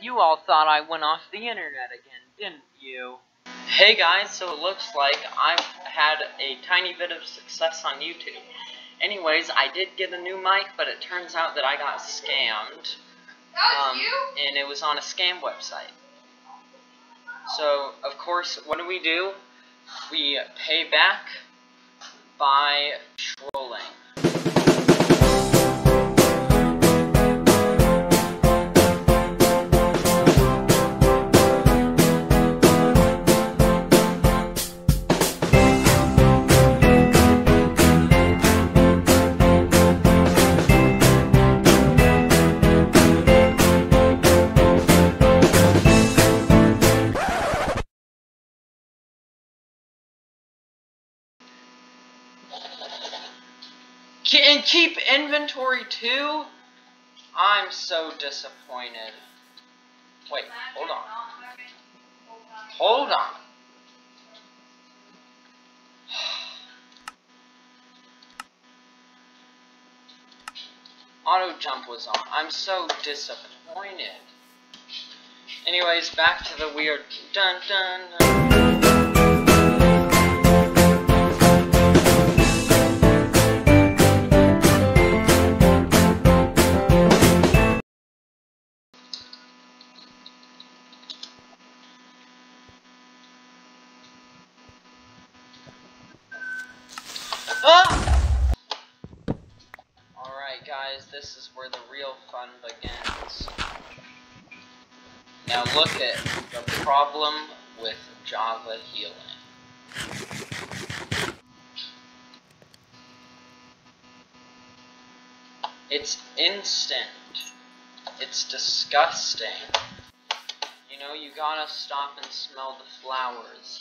You all thought I went off the internet again, didn't you? Hey guys, so it looks like I've had a tiny bit of success on YouTube. Anyways, I did get a new mic, but it turns out that I got scammed. That was Um, you? and it was on a scam website. So, of course, what do we do? We pay back by trolling. Inventory too? I'm so disappointed. Wait, hold on. Hold on. Auto jump was on. I'm so disappointed. Anyways, back to the weird dun dun. dun. This is where the real fun begins. Now look at the problem with Java healing. It's instant. It's disgusting. You know, you gotta stop and smell the flowers.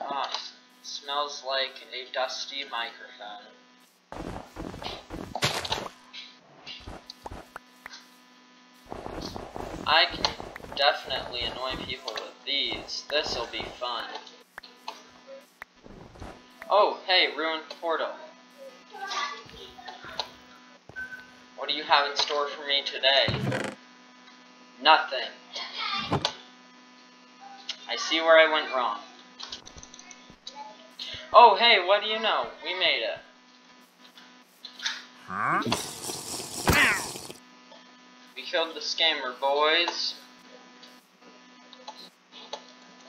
Ah, smells like a dusty microphone. I can definitely annoy people with these. This'll be fun. Oh, hey, ruined portal. What do you have in store for me today? Nothing. I see where I went wrong. Oh, hey, what do you know? We made it. We killed the scammer, boys.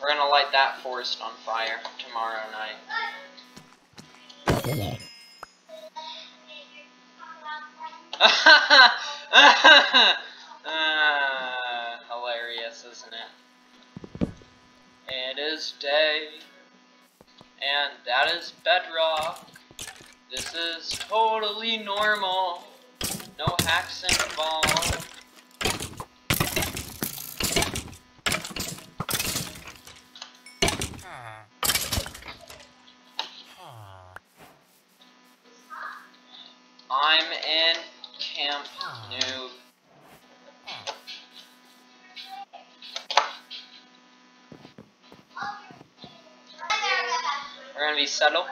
We're gonna light that forest on fire tomorrow night. uh, hilarious, isn't it? It is day, and that is bedrock. This is totally normal. No hacks involved. I'm in Camp Noob. We're gonna be subtle.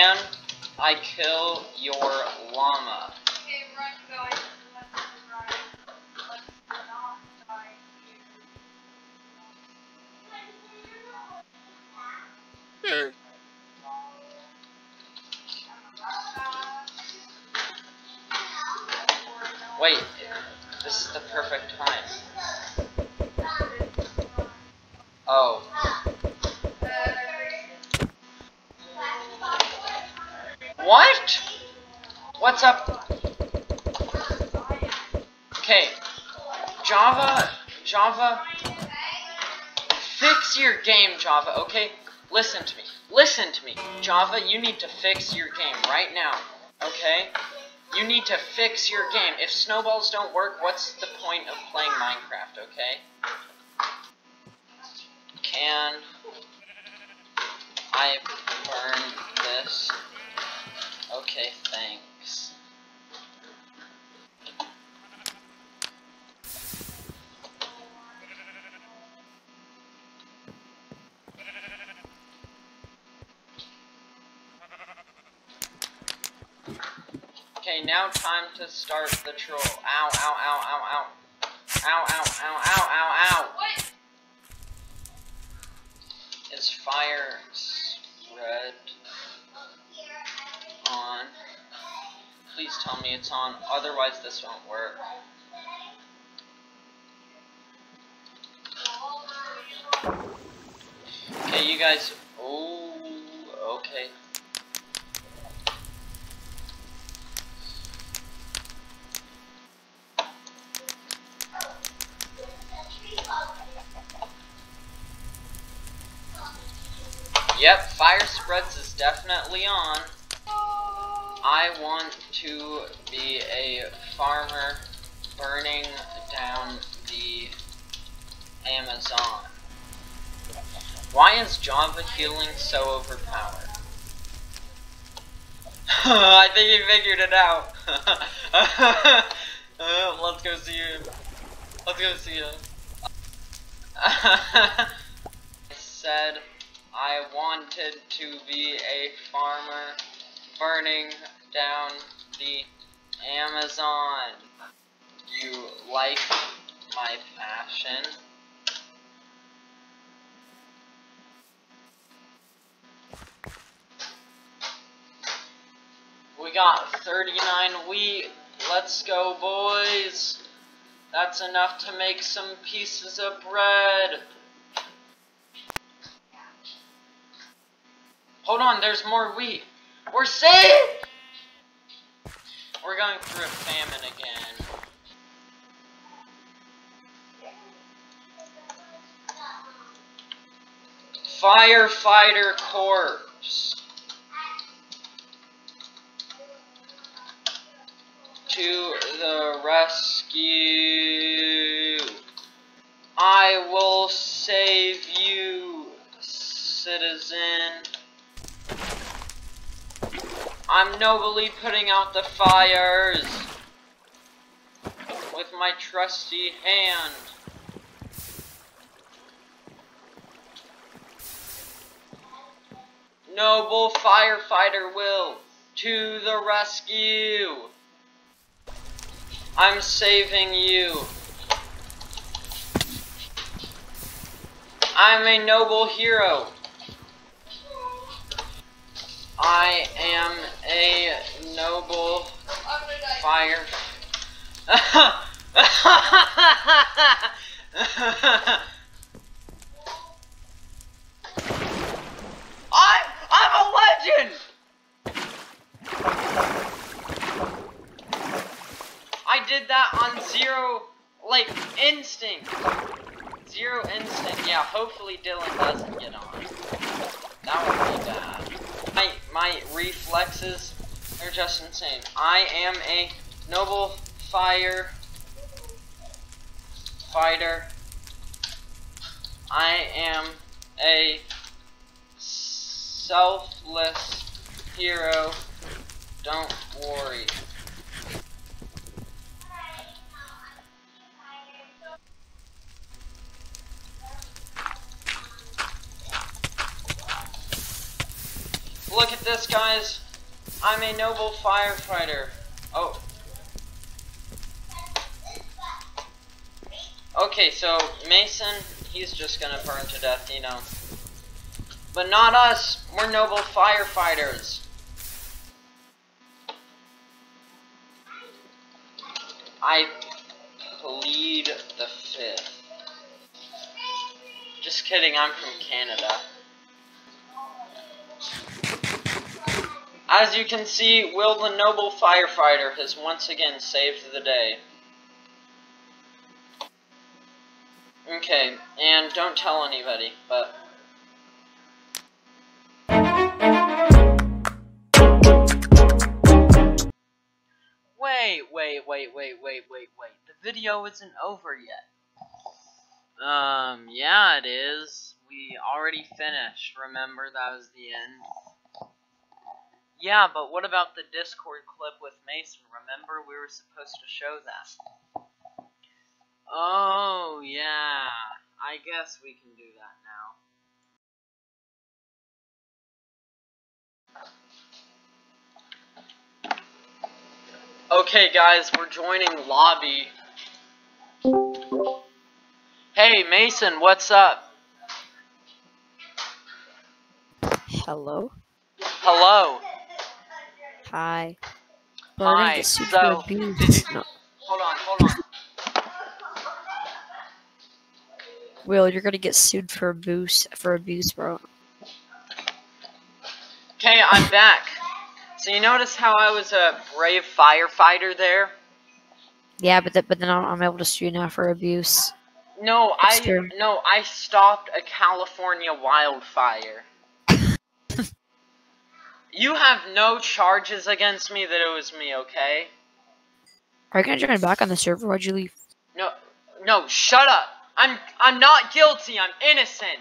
Can I kill your llama? What? What's up? Okay, Java, Java, fix your game, Java, okay? Listen to me, listen to me. Java, you need to fix your game right now, okay? You need to fix your game. If snowballs don't work, what's the point of playing Minecraft, okay? Can I burn this? Okay, thanks. Okay, now time to start the troll. Ow, ow, ow, ow, ow. Ow, ow, ow, ow, ow, ow. What? Is fire Please tell me it's on, otherwise this won't work. Okay, you guys. Oh, okay. Yep, fire spreads is definitely on. I want to be a farmer burning down the Amazon. Why is Java healing so overpowered? I think he figured it out. Uh, let's go see him. Let's go see him. I said I wanted to be a farmer burning down the Amazon. You like my fashion? We got 39 wheat. Let's go, boys. That's enough to make some pieces of bread. Hold on, there's more wheat. We're safe! We're going through a famine again. Firefighter corpse. To the rescue. I will save you, citizen. I'm nobly putting out the fires with my trusty hand. Noble firefighter will to the rescue. I'm saving you. I'm a noble hero. I am a noble fire. I'm I'm a legend. I did that on zero like instinct. Zero instinct. Yeah, hopefully Dylan doesn't get on. That would be bad. My reflexes are just insane. I am a noble fire fighter. I am a selfless hero. Don't worry. Look at this, guys. I'm a noble firefighter. Oh. Okay, so Mason, he's just gonna burn to death, you know. But not us. We're noble firefighters. I plead the fifth. Just kidding, I'm from Canada. As you can see, Will the Noble Firefighter has once again saved the day. Okay, and don't tell anybody, but... Wait, wait, wait, wait, wait, wait, wait. The video isn't over yet. Um, yeah, it is. We already finished. Remember, that was the end. Yeah, but what about the Discord clip with Mason? Remember, we were supposed to show that. Oh, yeah. I guess we can do that now. Okay, guys, we're joining lobby. Hey, Mason, what's up? Hello. Hello. Hi. Hi, so- for abuse. No. Hold on, hold on. Will, you're gonna get sued for abuse for abuse, bro. Okay, I'm back. So you notice how I was a brave firefighter there? Yeah, but th- but then I'm, I'm able to sue you now for abuse. No, I true. no, I stopped a California wildfire. You have no charges against me that it was me, okay? Are you gonna join back on the server? Why'd you leave? No, no, shut up. I'm I'm not guilty. I'm innocent.